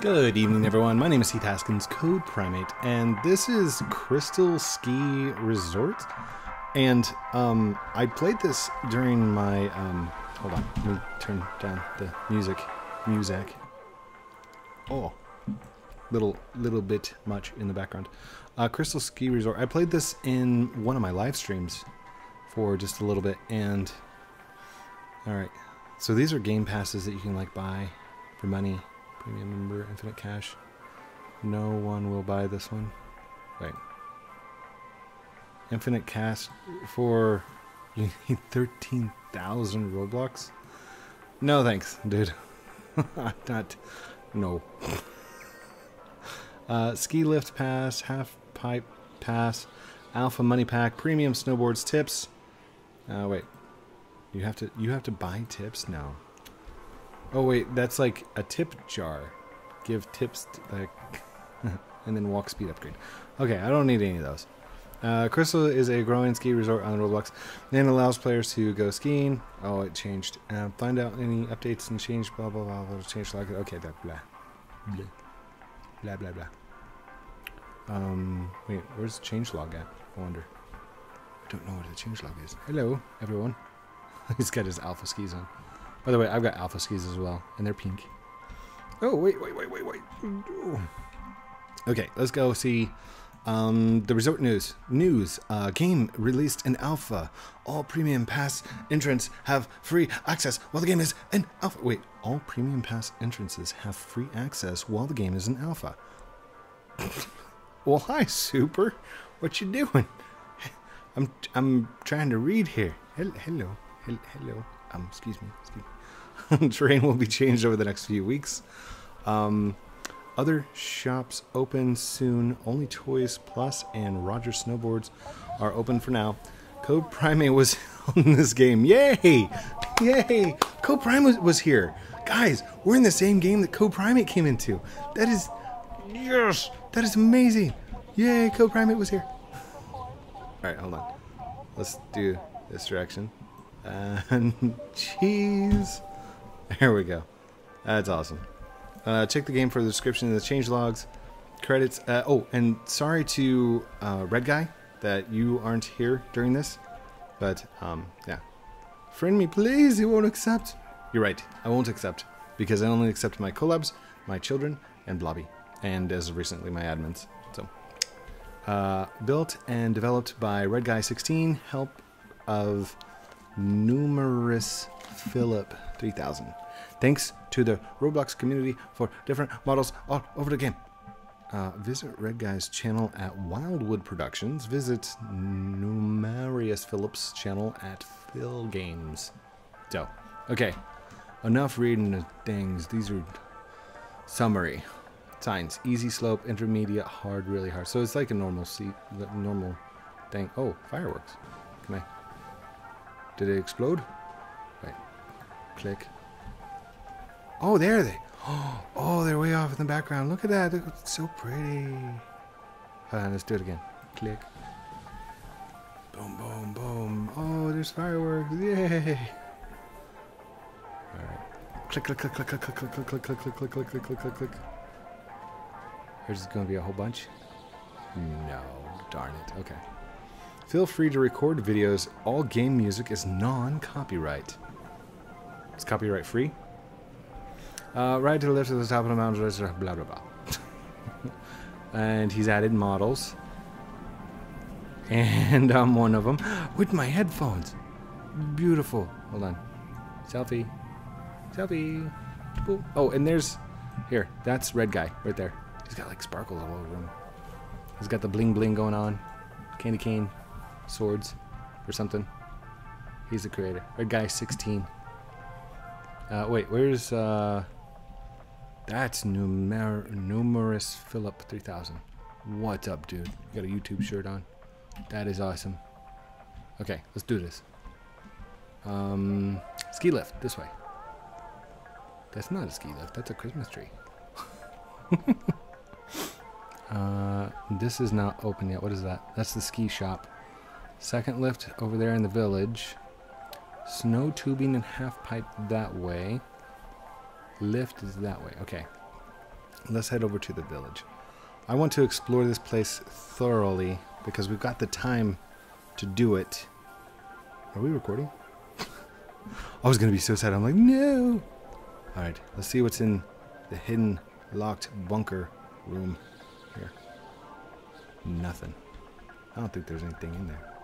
Good evening, everyone. My name is Heath Haskins, CodePrime8, and this is Crystal Ski Resort. And um, I played this during my. Um, hold on, let me turn down the music. Music. Oh, little little bit much in the background. Uh, Crystal Ski Resort. I played this in one of my live streams for just a little bit, and all right. So these are game passes that you can like buy for money. Premium member, infinite cash. No one will buy this one. Wait. Infinite cash for you need thirteen thousand Robux. No thanks, dude. Not no. uh, ski lift pass, half pipe pass, alpha money pack, premium snowboards tips. Uh, wait, you have to you have to buy tips now. Oh wait, that's like a tip jar. Give tips to, like, and then walk speed upgrade. Okay, I don't need any of those. Uh, Crystal is a growing ski resort on Roblox and allows players to go skiing. Oh, it changed. Uh, find out any updates and change. Blah blah blah. blah change like okay. Blah blah blah blah blah blah. Um, wait, where's the change log at? I wonder. I don't know what the change log is. Hello, everyone. He's got his alpha skis on. By the way, I've got alpha skis as well, and they're pink. Oh, wait, wait, wait, wait, wait. Okay, let's go see um, the resort news. News. Uh, game released in alpha. All premium pass entrants have free access while the game is in alpha. Wait, all premium pass entrances have free access while the game is in alpha. well, hi, Super. What you doing? I'm I'm trying to read here. Hello, hello, hello. Um, excuse me, excuse me. Terrain will be changed over the next few weeks. Um, other shops open soon. Only Toys Plus and Roger Snowboards are open for now. CodePrime8 was on this game. Yay! Yay! CodePrime8 was, was here. Guys, we're in the same game that CodePrime8 came into. That is. Yes! That is amazing! Yay, CodePrime8 was here. Alright, hold on. Let's do this direction. And cheese. There we go. That's awesome. Uh, check the game for the description and the change logs, credits. Uh, oh, and sorry to uh, Red Guy that you aren't here during this, but um, yeah. Friend me, please. You won't accept. You're right. I won't accept because I only accept my collabs, my children, and Blobby, and as recently my admins. So, uh, built and developed by Red Guy 16, help of numerous Philip 3000. Thanks to the Roblox community for different models all over the game. Uh, visit Red Guy's channel at Wildwood Productions. Visit Numarius Phillips' channel at Phil Games. So, okay, enough reading the things. These are summary signs: easy slope, intermediate, hard, really hard. So it's like a normal seat, the normal thing. Oh, fireworks! Can I? Did it explode? Click. Oh, there they. Oh, they're way off in the background. Look at that. It's so pretty. Hold on, let's do it again. Click. Boom, boom, boom. Oh, there's fireworks. Yay. Alright. Click, click, click, click, click, click, click, click, click, click, click, click, click, click, click, click, click. There's going to be a whole bunch. No, darn it. Okay. Feel free to record videos. All game music is non-copyright. It's copyright free. Uh, right to the left of the top of the mountain, blah blah blah. and he's added models. And I'm one of them with my headphones. Beautiful. Hold on. Selfie. Selfie. Oh, and there's here. That's red guy right there. He's got like sparkles all over him. He's got the bling bling going on. Candy cane swords or something. He's the creator. Red guy 16. Uh, wait, where's uh? That's numer numerous Philip 3000. What's up, dude? You got a YouTube shirt on. That is awesome. Okay, let's do this. Um, ski lift this way. That's not a ski lift. That's a Christmas tree. uh, this is not open yet. What is that? That's the ski shop. Second lift over there in the village. Snow tubing and half pipe that way. Lift is that way. Okay. let's head over to the village. I want to explore this place thoroughly because we've got the time to do it. Are we recording? I was going to be so sad. I'm like, no. All right, let's see what's in the hidden locked bunker room here. Nothing. I don't think there's anything in there.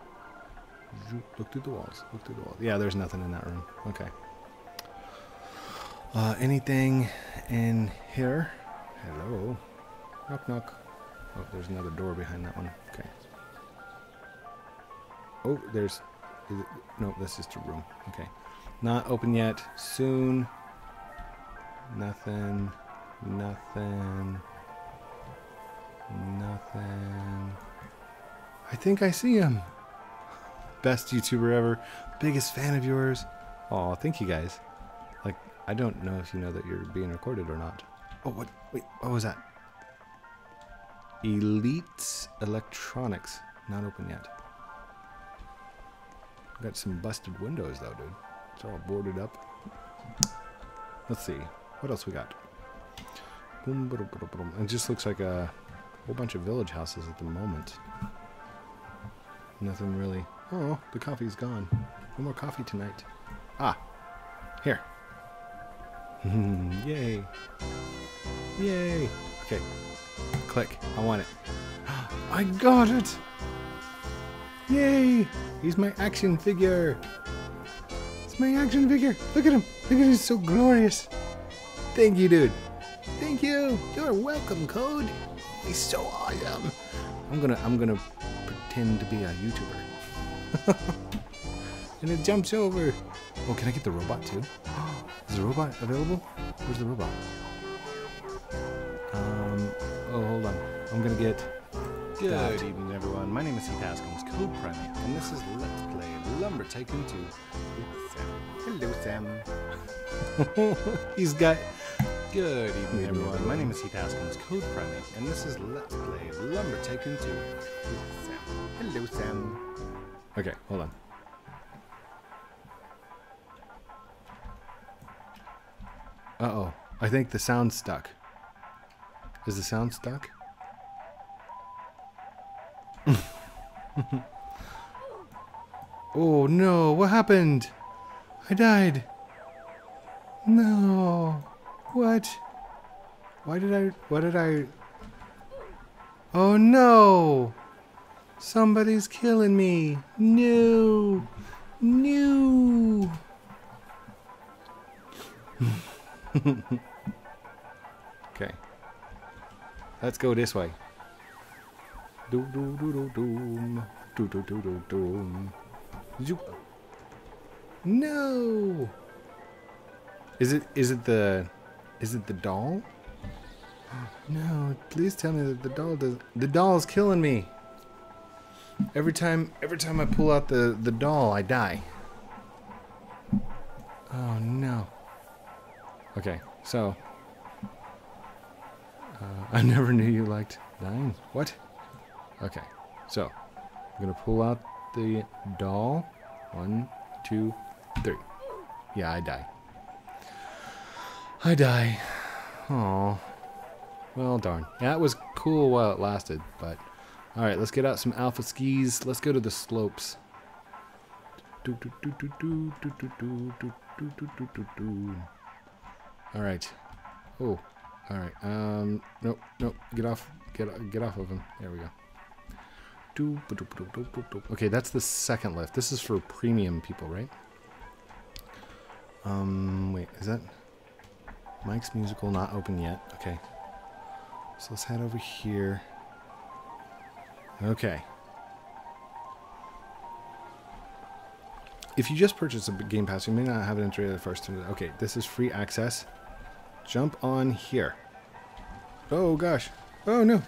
Look through the walls. Look through the walls. Yeah, there's nothing in that room. Okay. Uh, anything in here? Hello. Knock, knock. Oh, there's another door behind that one. Okay. Oh, there's... It, no, that's just a room. Okay. Not open yet. Soon. Nothing. Nothing. Nothing. I think I see him. Best YouTuber ever. Biggest fan of yours. Oh, thank you guys. Like, I don't know if you know that you're being recorded or not. Oh, what? Wait, what was that? Elite Electronics. Not open yet. Got some busted windows though, dude. It's all boarded up. Let's see. What else we got? It just looks like a whole bunch of village houses at the moment. Nothing really. Oh, the coffee's gone. No more coffee tonight. Ah, here. Yay. Yay. Okay. Click. I want it. I got it! Yay! He's my action figure. It's my action figure. Look at him. Look at him. He's so glorious. Thank you, dude. Thank you. You're welcome, Code. He's so awesome. I'm gonna I'm gonna pretend to be a YouTuber. and it jumps over. Oh, can I get the robot too? Is the robot available? Where's the robot? Um. Oh, hold on. I'm gonna get. Good that. evening, everyone. My name is Heath Haskins, CodePrime8, and this is Let's Play Lumber Tycoon 2 with Sam. Hello, Sam. He's got. Good evening, everyone. My name is Heath Haskins, Code Primate, and this is Let's Play Lumber Tycoon 2 with Sam. Hello, Sam. Okay, hold on. Uh oh. I think the sound's stuck. Is the sound stuck? oh no, what happened? I died. No. What? Why did I. What did I. Oh no! Somebody's killing me. No. No. okay. Let's go this way. Do do do do doom. Do do do do doom. Zoop. No. Is it is it the is it the doll? No, please tell me that the doll does the doll's killing me. Every time every time I pull out the, the doll, I die. Oh no. Okay, so uh, I never knew you liked dying. What? Okay, so I'm gonna pull out the doll. One, two, three. Yeah, I die. I die. Oh. Well, darn. That was cool while it lasted, but. All right, let's get out some alpha skis. Let's go to the slopes. All right. Oh, all right. Um, nope, nope. Get off. Get get off of him. There we go. Okay, that's the second lift. This is for premium people, right? Um, wait, is that Mike's musical not open yet? Okay. So let's head over here. Okay. If you just purchased a Game Pass, you may not have it integrated at first. Okay, this is free access. Jump on here. Oh gosh. Oh no.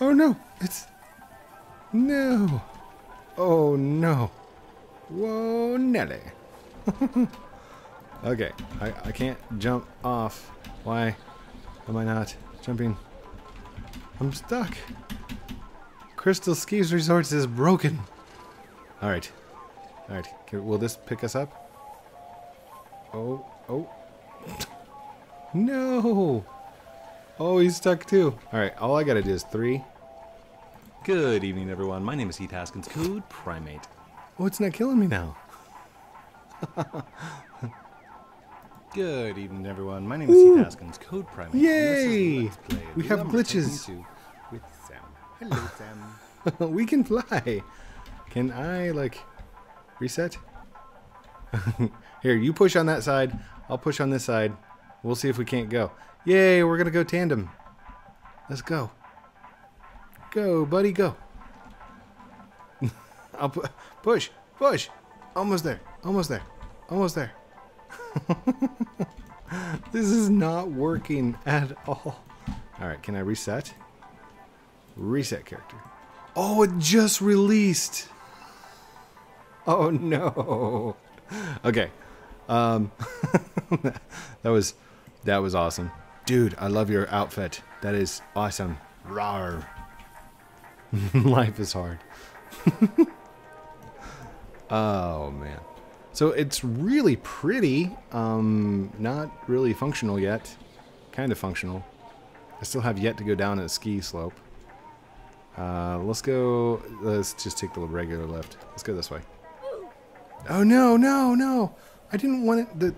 Oh no. It's. No. Oh no. Whoa, Nelly. okay, I, I can't jump off. Why am I not jumping? I'm stuck. Crystal Skis Resorts is broken. Alright. Alright. Will this pick us up? Oh. Oh. no. Oh, he's stuck too. All right, all I gotta do is three. Good evening, everyone. My name is Heath Haskins, Code Primate. Oh, it's not killing me now. Good evening, everyone. My name is Heath Haskins, CodePrime8. and this is Yay! Let's Play We have glitches. with Sam. Hello, Sam. we can fly. Can I like reset? Here, you push on that side. I'll push on this side. We'll see if we can't go. Yay, we're gonna go tandem. Let's go. Go, buddy, go. I'll pu- push, push. Almost there. Almost there. Almost there. this is not working at all. All right, can I reset? Reset character. Oh, it just released. Oh no. Okay. Um that was that was awesome. Dude, I love your outfit. That is awesome. Rawr. Life is hard. oh man. So it's really pretty. Um not really functional yet. Kind of functional. I still have yet to go down a ski slope. Uh, let's go. Let's just take the regular lift. Let's go this way. Oh no, no, no! I didn't want it. The.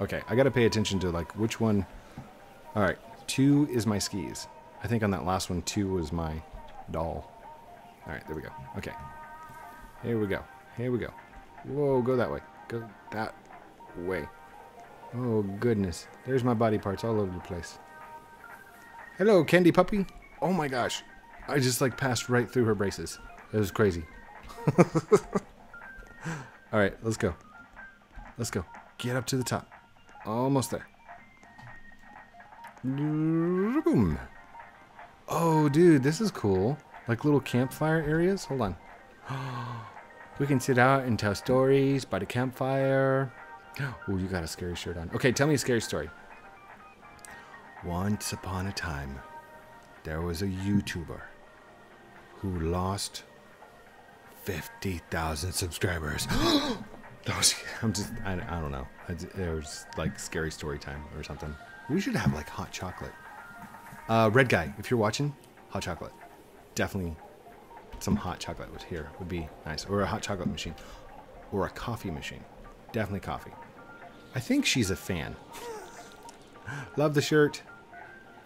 Okay, I gotta pay attention to like which one. All right, two is my skis. I think on that last one, two was my doll. All right, there we go. Okay, here we go. Here we go. Whoa, go that way. Go that way. Oh goodness, there's my body parts all over the place. Hello, candy puppy. Oh my gosh. I just like passed right through her braces. It was crazy. All right, let's go. Let's go. Get up to the top. Almost there. Boom. Oh, dude, this is cool. Like little campfire areas. Hold on. We can sit out and tell stories by the campfire. Oh, you got a scary shirt on. Okay, tell me a scary story. Once upon a time, there was a YouTuber who lost 50,000 subscribers. that was, I'm just, I, I don't know. It was like scary story time or something. We should have like hot chocolate. Uh, Red Guy, if you're watching, hot chocolate. Definitely some hot chocolate would here would be nice. Or a hot chocolate machine. Or a coffee machine. Definitely coffee. I think she's a fan. Love the shirt.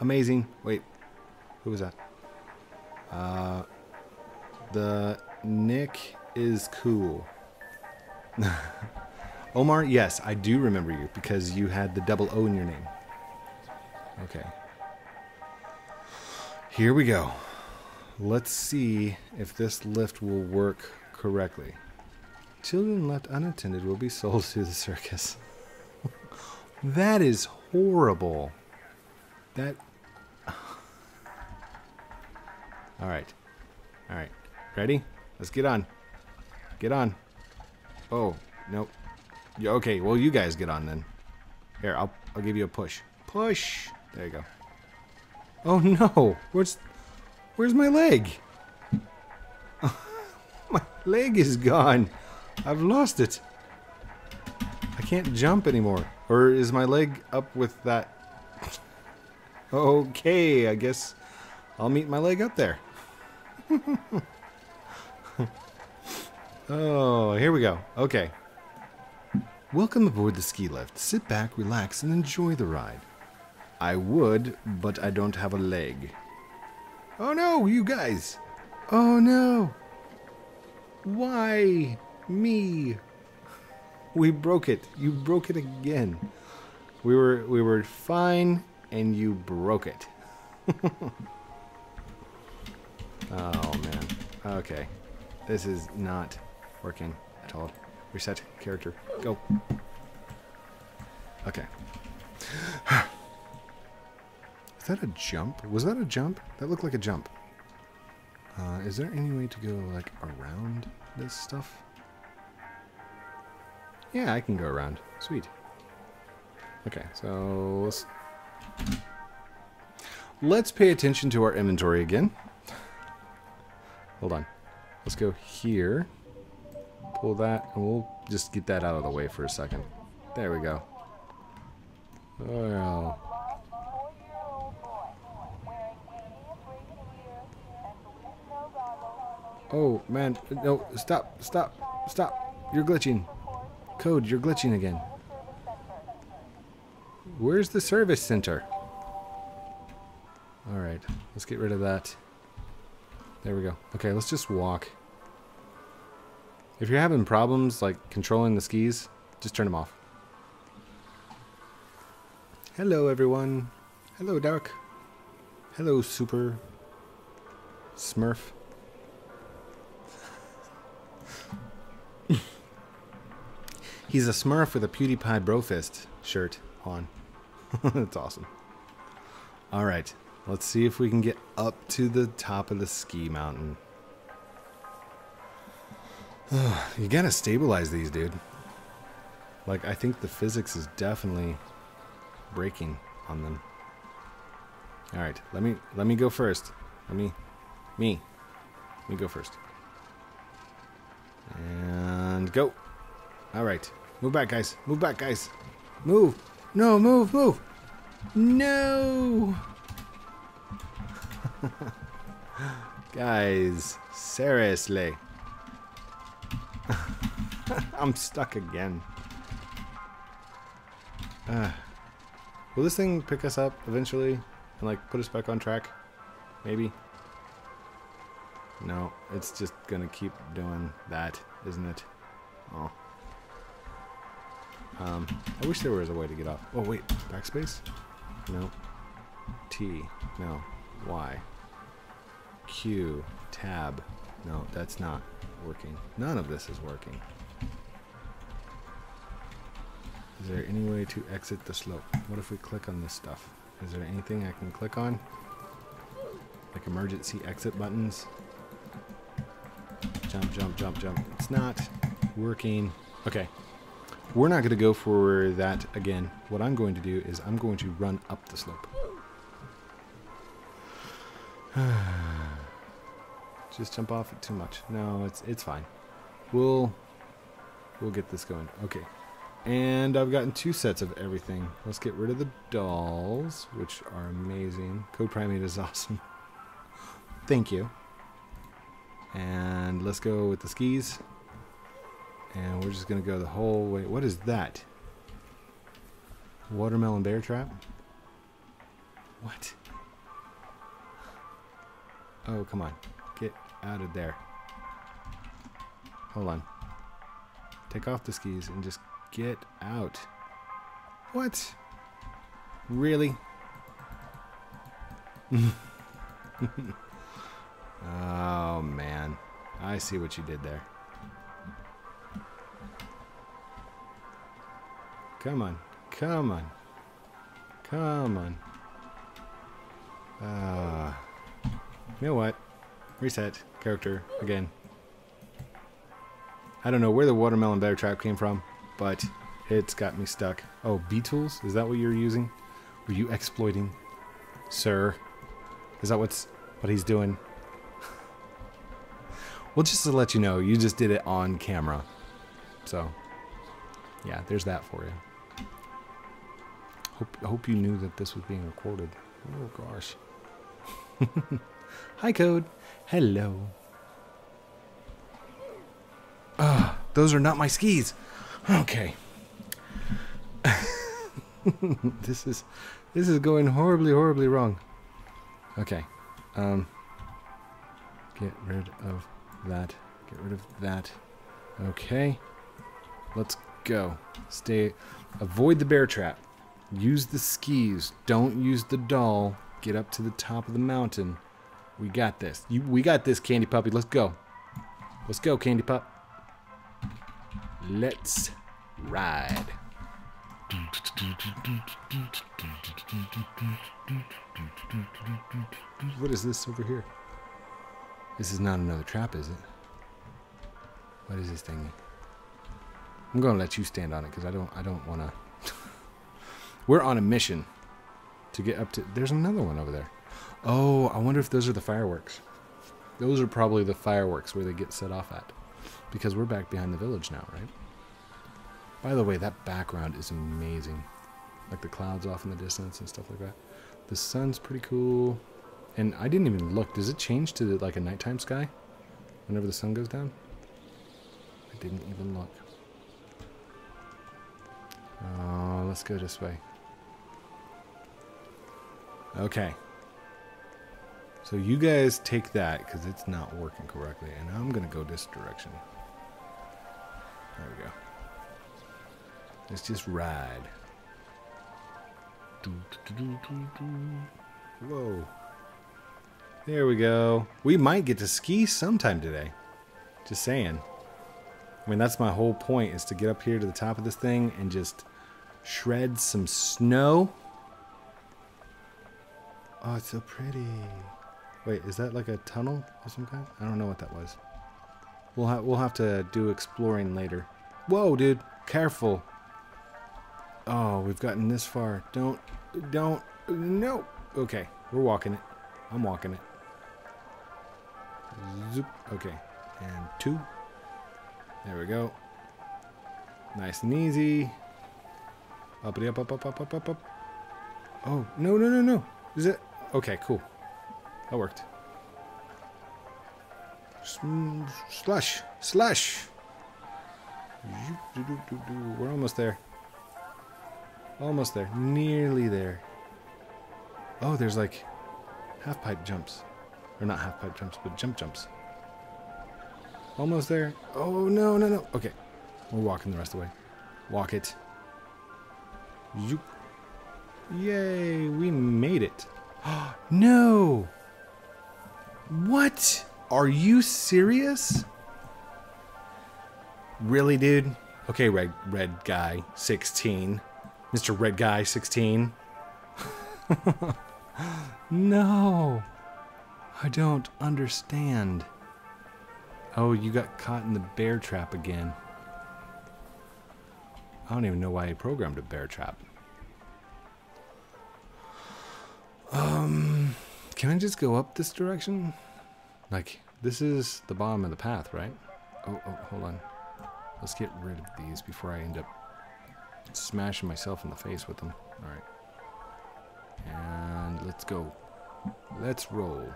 Amazing. Wait, who was that? Uh, the Nick is cool. Omar, yes, I do remember you because you had the double O in your name. Okay. Here we go. Let's see if this lift will work correctly. Children left unattended will be sold to the circus. that is horrible. That. All right. All right. Ready? Let's get on. Get on. Oh, nope. Yeah, okay, well, you guys get on then. Here, I'll, I'll give you a push. Push. There you go. Oh no. Where's Where's my leg? my leg is gone. I've lost it. I can't jump anymore. Or is my leg up with that? okay, I guess I'll meet my leg up there. oh, here we go. Okay. Welcome aboard the ski lift. Sit back, relax, and enjoy the ride. I would, but I don't have a leg. Oh no, you guys! Oh no! Why? Me? We broke it. You broke it again. We were we were fine and you broke it. oh man. Okay. This is not working at all. Reset character. Go. Okay. Is that a jump? Was that a jump? That looked like a jump. Uh, is there any way to go, like, around this stuff? Yeah, I can go around. Sweet. Okay, so let's... Let's pay attention to our inventory again. Hold on. Let's go here. Pull that, and we'll just get that out of the way for a second. There we go. Well... Oh, man. No, stop, stop, stop. You're glitching. Code, you're glitching again. Where's the service center? Alright, let's get rid of that. There we go. Okay, let's just walk. If you're having problems, like, controlling the skis, just turn them off. Hello, everyone. Hello, Dark. Hello, Super Smurf. He's a Smurf with a PewDiePie Brofist shirt on. That's awesome. All right, let's see if we can get up to the top of the ski mountain. you gotta stabilize these, dude. Like, I think the physics is definitely breaking on them. All right, let me let me go first. Let me, me, let me go first. And go. All right, move back, guys. Move back, guys. Move. No, move, move. No. guys, seriously. I'm stuck again. Uh, will this thing pick us up eventually and like put us back on track? Maybe. No, it's just gonna keep doing that, isn't it? Oh. Um, I wish there was a way to get off. Oh wait, backspace? No. T. No. Y. Q. Tab. No, that's not working. None of this is working. Is there any way to exit the slope? What if we click on this stuff? Is there anything I can click on? Like emergency exit buttons? Jump, jump, jump, jump. It's not working. Okay. We're not going to go for that again. What I'm going to do is I'm going to run up the slope. Just jump off it too much. No, it's it's fine. We'll we'll get this going. Okay. And I've gotten two sets of everything. Let's get rid of the dolls, which are amazing. CodePrime8 is awesome. Thank you. And let's go with the skis. And we're just going to go the whole way. What is that? Watermelon bear trap? What? Oh, come on. Out of there. Hold on. Take off the skis and just get out. What? Really? oh, man. I see what you did there. Come on. Come on. Come on. Uh, you know what? Reset. Character. Again. I don't know where the watermelon bear trap came from, but it's got me stuck. Oh, B-tools? Is that what you're using? Were you exploiting? Sir? Is that what's what he's doing? well, just to let you know, you just did it on camera. So, yeah, there's that for you. Hope, I hope you knew that this was being recorded. Oh, gosh. Hi, Code. Hello. Ah, those are not my skis. Okay. this is this is going horribly, horribly wrong. Okay. Um. Get rid of that. Get rid of that. Okay. Let's go. Stay. Avoid the bear trap. Use the skis. Don't use the doll. Get up to the top of the mountain. We got this. You, we got this, Candy Puppy. Let's go. Let's go, Candy Pup. Let's ride. What is this over here? This is not another trap, is it? What is this thing? I'm gonna let you stand on it because I don't I don't wanna We're on a mission to get up to. There's another one over there. Oh, I wonder if those are the fireworks. Those are probably the fireworks where they get set off at. Because we're back behind the village now, right? By the way, that background is amazing. Like the clouds off in the distance and stuff like that. The sun's pretty cool. And I didn't even look. Does it change to like a nighttime sky? whenever the sun goes down? I didn't even look. Oh, let's go this way. Okay. So you guys take that because it's not working correctly, and I'm gonna go this direction. There we go. Let's just ride. Whoa. There we go. We might get to ski sometime today. Just saying. I mean, that's my whole point is to get up here to the top of this thing and just shred some snow. Oh, it's so pretty. Wait, is that like a tunnel of some kind? I don't know what that was. We'll have we'll have to do exploring later. Whoa, dude, careful. Oh, we've gotten this far. Don't, don't, no. Okay, we're walking it. I'm walking it. Zoop. Okay, and two. There we go. Nice and easy. Uppity up, up, up, up, up, up, up. Oh, no, no, no, no. Is it? Okay, cool. That worked. Slash! Slush. We're almost there. Almost there. Nearly there. Oh, there's like half pipe jumps. Or not half pipe jumps, but jump jumps. Almost there. Oh, no, no, no. Okay. We're walking the rest of the way. Walk it. Yay, we made it. no! What? Are you serious? Really, dude? Okay, red red guy 16. Mr. Red Guy 16. no. I don't understand. Oh, you got caught in the bear trap again. I don't even know why he programmed a bear trap. Um, can I just go up this direction? Like, this is the bottom of the path, right? Oh, oh, hold on. Let's get rid of these before I end up smashing myself in the face with them. Alright. And let's go. Let's roll.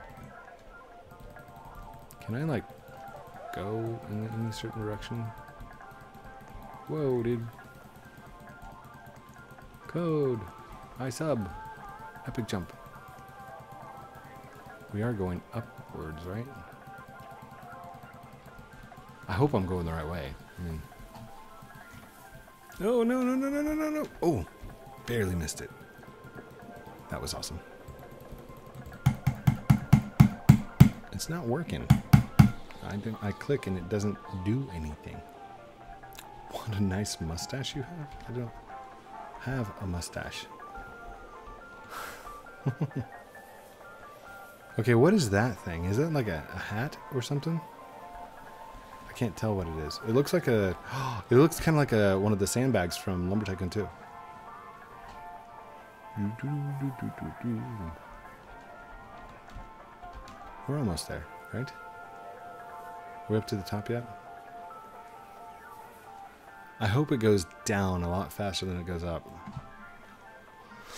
Can I, like, go in any certain direction? Whoa, dude. Code. I sub. Epic jump. We are going upwards, right? I hope I'm going the right way. I mean... No, no, no, no, no, no, no, no. Oh, barely missed it. That was awesome. It's not working. I, didn't, I click and it doesn't do anything. What a nice mustache you have. I don't have a mustache. okay, what is that thing? Is that like a, a, hat or something? I can't tell what it is. It looks like a. It looks kind of like a one of the sandbags from Lumber Tycoon 2. We're almost there, right? Are we up to the top yet? I hope it goes down a lot faster than it goes up.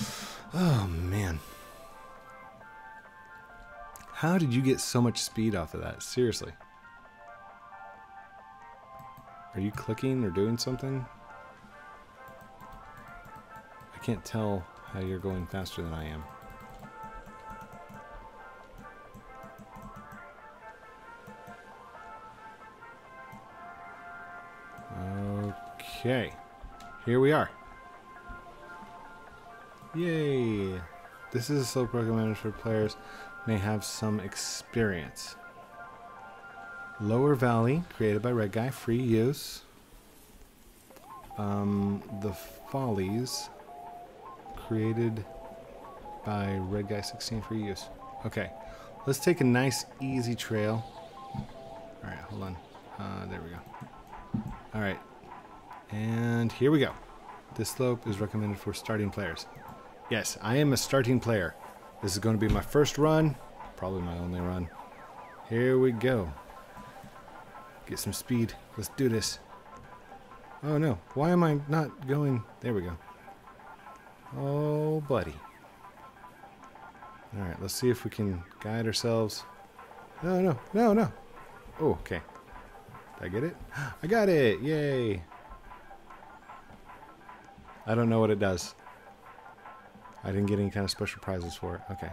Oh, man. How did you get so much speed off of that? Seriously. Are you clicking or doing something? I can't tell how you're going faster than I am. Okay. Here we are. Yay! This is a slope recommended for players may have some experience. Lower Valley, created by Red Guy, free use. Um, the Follies, created by Red Guy 16, free use. Okay, let's take a nice, easy trail. Alright, hold on. Uh, there we go. Alright, and here we go. This slope is recommended for starting players. Yes, I am a starting player. This is going to be my first run, probably my only run. Here we go. Get some speed. Let's do this. Oh no, why am I not going? There we go. Oh, buddy. Alright, let's see if we can guide ourselves. No, no, no, no. Oh, okay. Did I get it? I got it! Yay! I don't know what it does. I didn't get any kind of special prizes for it. Okay.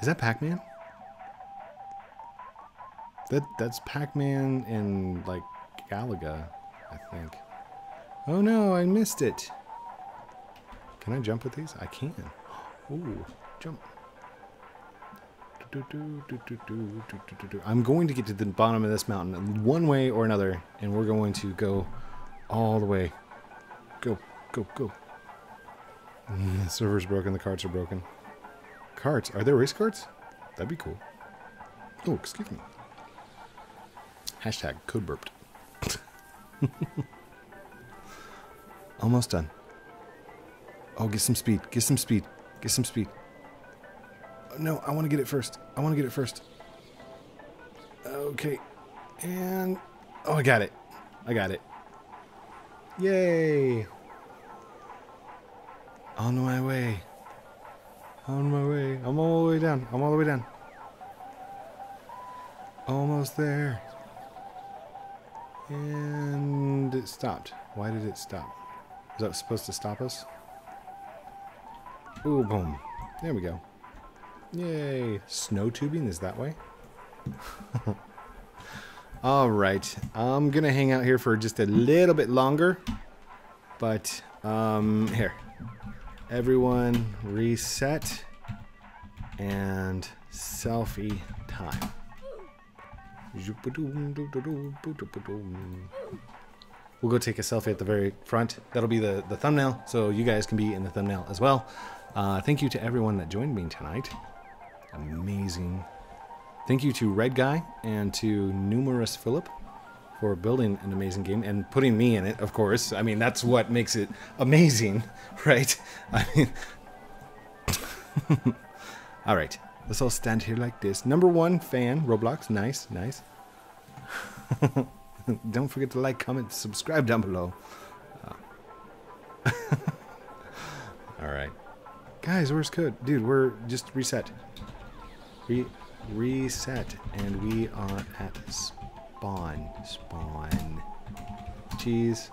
Is that Pac-Man? That that's Pac-Man and like Galaga, I think. Oh no, I missed it. Can I jump with these? I can. Ooh, jump. I'm going to get to the bottom of this mountain one way or another, and we're going to go all the way. Go, go, go. The server's broken, the carts are broken. Carts? Are there race carts? That'd be cool. Oh, excuse me. Hashtag code burped. Almost done. Oh, get some speed. Get some speed. Get some speed. No, I want to get it first. I want to get it first. Okay. And. Oh, I got it. I got it. Yay. On my way. On my way. I'm all the way down. I'm all the way down. Almost there. And it stopped. Why did it stop? Is that supposed to stop us? Ooh, boom. There we go. Yay. Snow tubing is that way? All right. I'm going to hang out here for just a little bit longer. But, um, here. Everyone reset. And selfie time. We'll go take a selfie at the very front. That'll be the, the thumbnail, so you guys can be in the thumbnail as well. Uh, thank you to everyone that joined me tonight. Amazing. Thank you to Red Guy and to Numerous Philip for building an amazing game and putting me in it, of course. I mean, that's what makes it amazing, right? I mean, all right. Let's all stand here like this. Number one fan, Roblox. Nice, nice. Don't forget to like, comment, subscribe down below. Uh. all right. Guys, where's code? Dude, we're just reset. Re reset. And we are at spawn. Spawn. Jeez.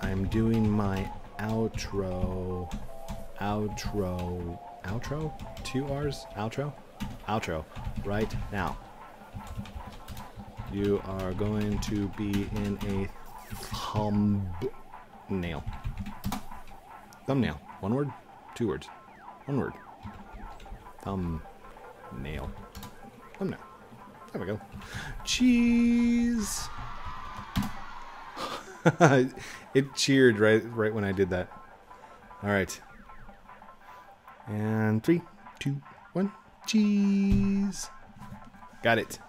I'm doing my outro. Outro. Outro? Two R's? Outro? Outro. Right now. You are going to be in a thumbnail. Thumbnail. One word? Two words. One word. Thumbnail. Thumbnail. There we go. Cheese. it cheered right right when I did that. All right. And three, two, one. Cheese. Got it.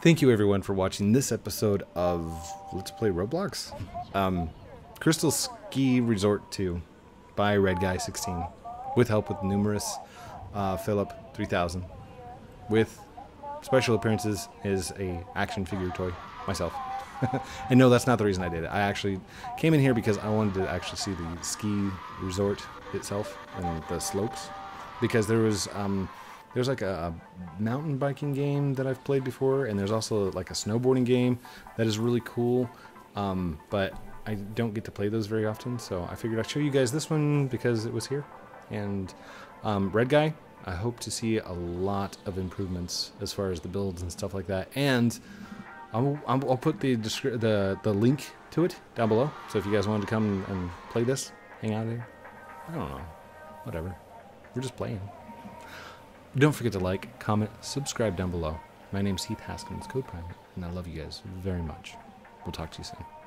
Thank you everyone for watching this episode of Let's Play Roblox. Um, Crystal Ski Resort 2 by Red Guy 16 with help with numerous uh, Philip 3000 with special appearances is a action figure toy myself. And no that's not the reason i did it. I actually came in here because i wanted to actually see the ski resort itself and the slopes. Because there was um, there's like a, mountain biking game that i've played before and there's also like a snowboarding game that is really cool. Um, but i don't get to play those very often so i figured i'd show you guys this one because it was here. And um, Red Guy, I hope to see a lot of improvements as far as the builds and stuff like that. And I'll, I'll put the, the the link to it down below. So if you guys wanted to come and play this, hang out there. I don't know. Whatever. We're just playing. Don't forget to like, comment, subscribe down below. My name's Heath Haskins, Code Prime, and I love you guys very much. We'll talk to you soon.